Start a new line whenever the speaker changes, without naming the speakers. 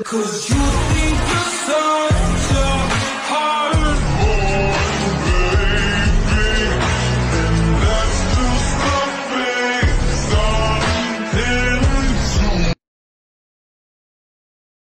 Cause you think